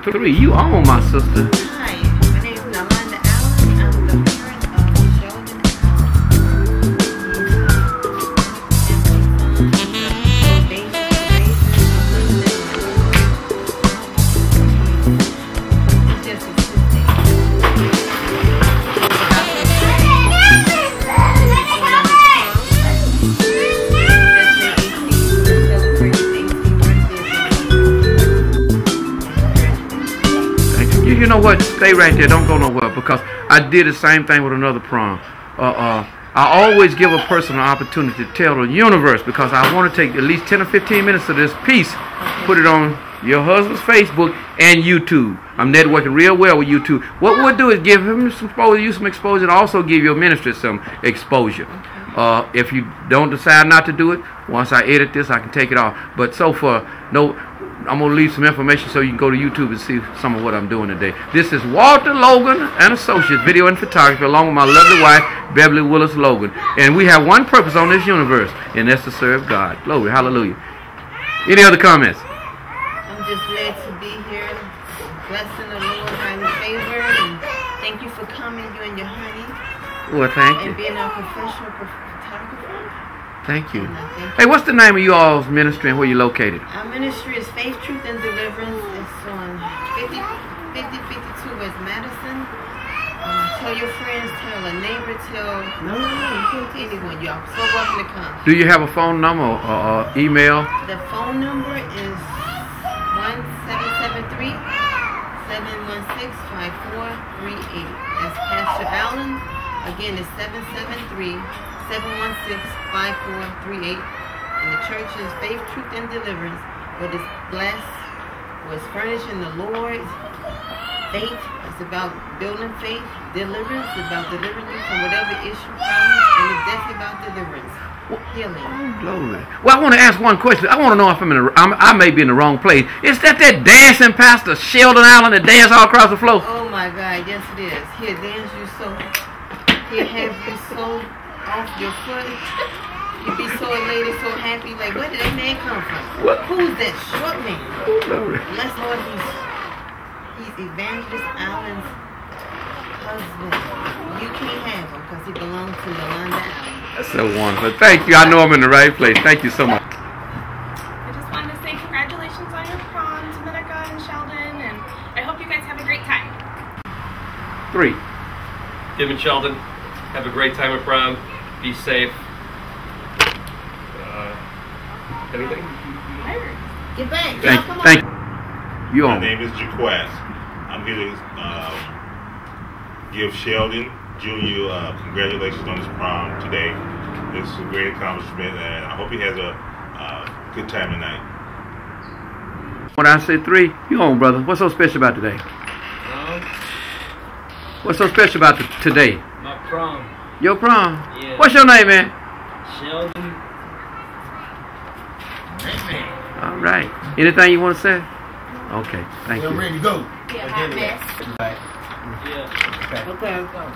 Three, you on my sister. What? Stay right there. Don't go nowhere because I did the same thing with another prom. Uh, uh, I always give a person an opportunity to tell the universe because I want to take at least 10 or 15 minutes of this piece, put it on your husband's Facebook and YouTube. I'm networking real well with YouTube. What we'll do is give him some exposure, you some exposure, and also give your ministry some exposure. Uh, if you don't decide not to do it, once I edit this, I can take it off. But so far, no, I'm gonna leave some information so you can go to YouTube and see some of what I'm doing today. This is Walter Logan and Associates, video and photography, along with my lovely wife Beverly Willis Logan, and we have one purpose on this universe, and that's to serve God. Glory, hallelujah. Any other comments? I'm just glad to be here, blessing the Lord, by the favor, and thank you for coming, you and your honey, Well, thank and you, And being our professional photographer. Thank you. Thank Hey, what's the name of you all's ministry and where you're located? Our ministry is Faith, Truth, and Deliverance. It's on 50, 5052 West Madison. Um, tell your friends, tell a neighbor, tell no, no, no, you can't tell anyone. Y'all so welcome to come. Do you have a phone number or, or email? The phone number is 1773 716 That's Pastor Allen. Again, it's 773 716 5438. And the church is Faith, Truth, and Deliverance. But it's blessed, was furnished in the Lord. Faith is about building faith. Deliverance is about delivering you from whatever issue comes. And it's definitely about deliverance. Healing. Oh, glory. Well, I want to ask one question. I want to know if I'm in the, I'm, I may be in the wrong place. Is that that dancing pastor Sheldon Allen that dance all across the floor? Oh my God, yes it is. He'll dance you so, he'll have you so off your foot. You'd be so elated, so happy. Like, where did that man come from? What? Who's that short man? Glory. Bless Lord, he's, he's Evangelist Allen's husband. You can't have him because he belongs to Yolanda Allen. That's so wonderful. Thank you. I know I'm in the right place. Thank you so much. I just wanted to say congratulations on your prom to Monica and Sheldon, and I hope you guys have a great time. Three. Tim and Sheldon, have a great time at prom. Be safe. Uh, anything? Get back. Thank Y'all, come on. Thank you. You My name is Jaquez. I'm here to uh, give Sheldon Jr. Uh, congratulations on his prom today. This is a great accomplishment, and I hope he has a uh, good time tonight. When I say three, you on, brother. What's so special about today? What's so special about t- today? My prom, Your prom. Yeah. What's your name, man? Sheldon. All right. Anything you want to say? Okay. Thank I'm you. ready to go. Yeah, hot mess. Yeah. Okay, okay.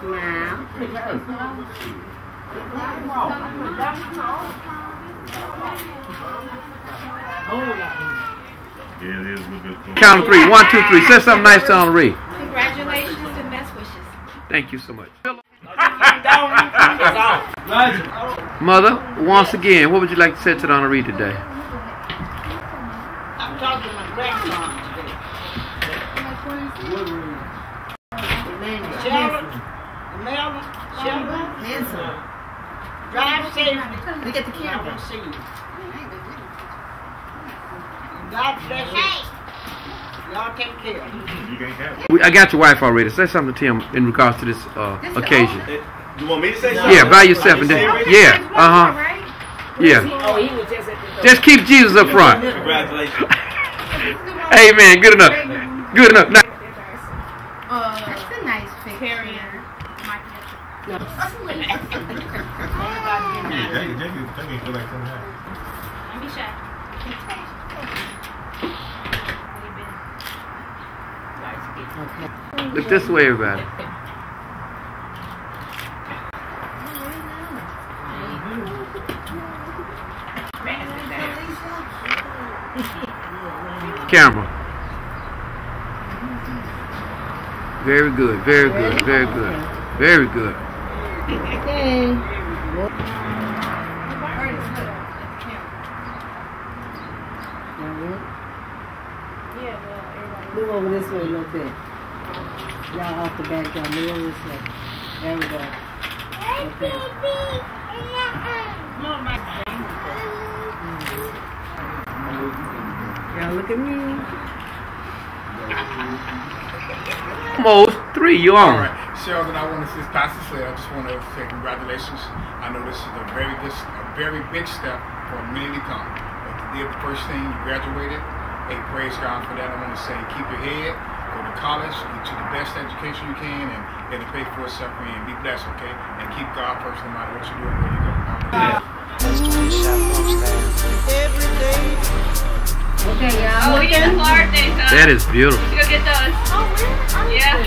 Smile. Yeah, it is a little bit. Count of three. One, two, three. Say something nice to Henri. Congratulations and best wishes. Thank you so much. Mother, once again, what would you like to say to the Henri today? I'm talking to my grandson today. Sheldon, Melvin, Sheldon, Handsome. drive safely. Look at the camera. Will see you. God bless you. Y'all take care. You can't have it. I got your wife already. Say something to him in regards to this uh, occasion. You want me to say something? Yeah, by yourself and then yeah, uh huh, Right? yeah. Oh, he was just at the. Just keep Jesus up front. Congratulations. Amen. Good enough. Good enough. Now, Uh, That's a nice shy. look this way, everybody. Camera. Very good, very good, very good, very good. Okay. Move over this way a little bit. Y'all off the back, y'all move over this way. There we go. Okay. Y'all look at me. Almost three, you All on. right, Sheldon, I want to say, Pastor Slay, I just want to say congratulations. I know this is a very good, a very big step for many to come. But you did the first thing, you graduated. Hey, praise God for that. I want to say, keep your head, go to college, get you the best education you can, and get to pay for itself and be blessed, okay? And keep God first no matter what you do and where you go. God bless. Okay, y'all. Oh, we need the flower thing, huh? That is beautiful. Let's go get those. Oh, where? Yeah.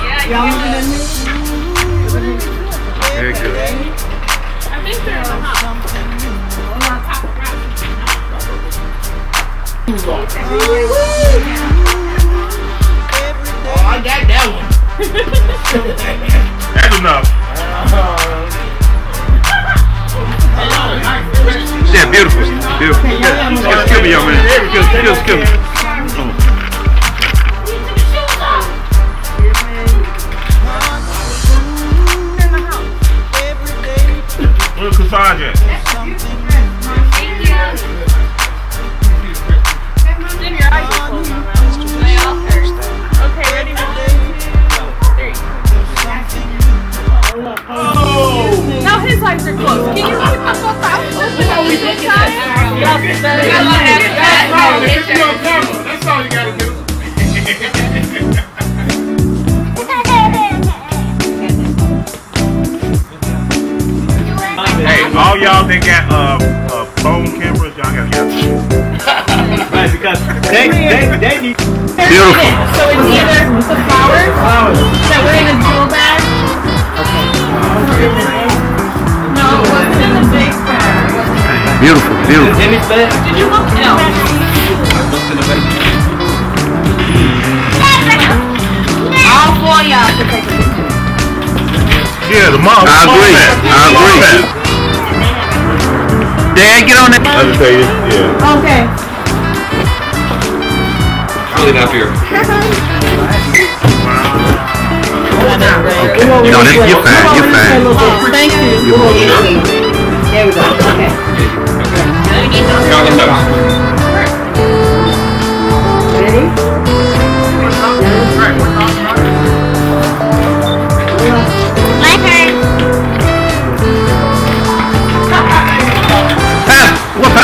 Yeah, you Y'all get looking those. Very good. I think they're in the house. Oh, I got that one. That's enough. Yeah, beautiful. Beautiful. Excuse excuse me, young man. Excuse, excuse, excuse me. Got uh, uh, phone cameras, y'all gotta get. Right, because they, they, they need Beautiful. So it's either the flowers that were in a jewel bag. Okay. No, it wasn't in the big bag. Beautiful, beautiful. Jimmy's bed. Did you look? No. All four of y'all should take a picture. Yeah, the mom. I agree. I agree. Dad, get on that. Let me tell you, yeah. Okay. Really not here. No, that, you're fine. You're fine. Thank you. There we go. Okay. Y'all get those. Ready? My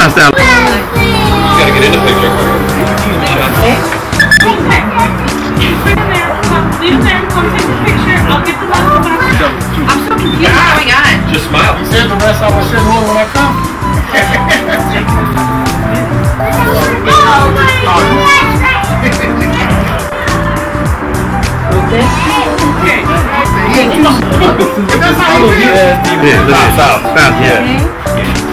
You gotta get in the picture. Okay. Put it there. Come, leave it there. Come take a picture. I'll get the last one. I'm so confused. What's going on? Just smile. He said the rest I will send home when I come. Yeah, look at South. South, yeah. Wait, Tim. Look at me.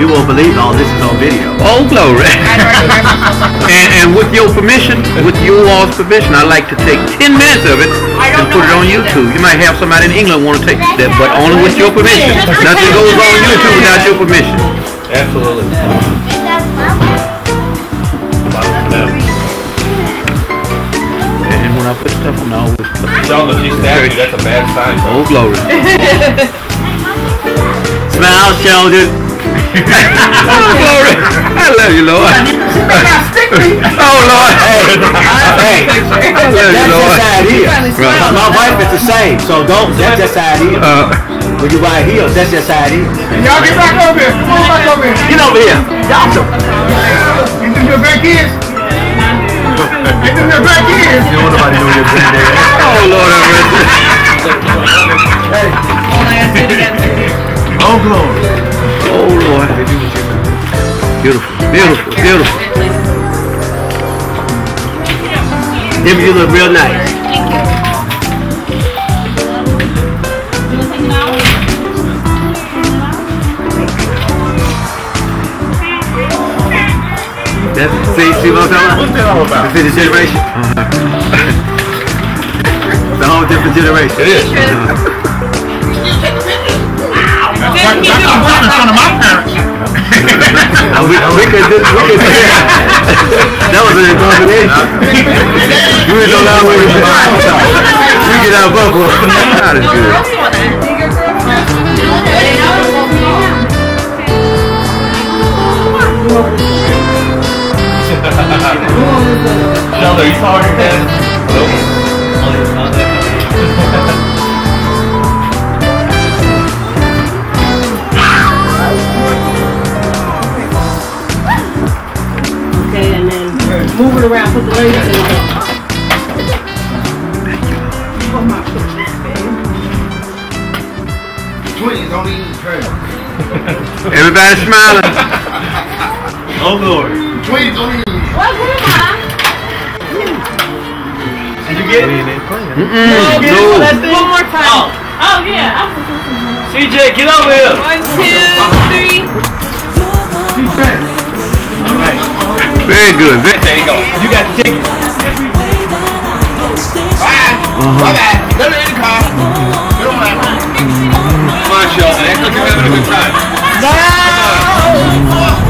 You won't believe all this is on video. Oh, glory. and, and with your permission, with you all's permission, I'd like to take 10 minutes of it and put it on YouTube. You might have somebody in England want to take that, but only with your permission. Nothing goes on YouTube without your permission. Absolutely. I put stuff on, I Sheldon, if she stabbed you, that's a bad sign. Oh, glory. Smile, Sheldon. oh, glory. I love you, Lord. oh, Lord. Hey, I love you, that's Lord. just how it is. Right. My, my wife is the same, so don't. That's just how it is. Uh, When you buy heels, that's just how it is. Y'all get back over here. Come on back over here. Get over here. Y'all some. You think your back is? You think your don't nobody know your granddad. oh, Lord have mercy. Oh, glory. Oh, Lord. Beautiful, beautiful, beautiful. Them you look real nice. That's, see, see what I'm talking about? What's that all about? See the generation? it's a whole different generation. It is. That's like, that's like I'm in front of my parents. we, we could do, we could do that. that was an abomination. we was on our way to the We get our bubble. That is good. Sheldon, are you talking, man? Okay, and then move it around, put the ladies in the Twins don't eat trash. Everybody smiling. Oh Lord. Twins don't eat. Did you get it? Mm-mm, no. One more time. Oh, oh yeah. CJ, get over here. One, two, three. Very good. Very, There you go. You got the ticket. Uh-huh. My bad. Let me in the car. Get on that. Come on, Sheldon. Act like you're having a good time. Get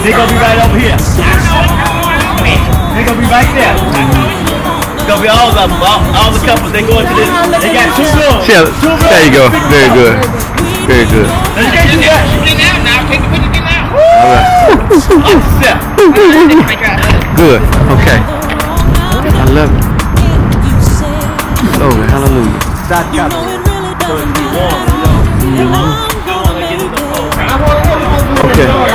They gonna be right over here. They gonna be right there. It's gonna be all of them, all, all the couples. They going to this. They got two rooms. Shell, Two rooms. there you go. Very good. Very good. Now, you can't do that. All right. Oh, step. Good. Okay. I love it. Glory. Hallelujah. Stop couples. So it's be warm. You know. Don't wanna get in the cold. Okay.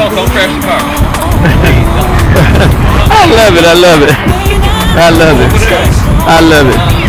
Seatbelt. Don't crash the car. I love it. I love it. I love it. I love it.